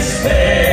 desespero.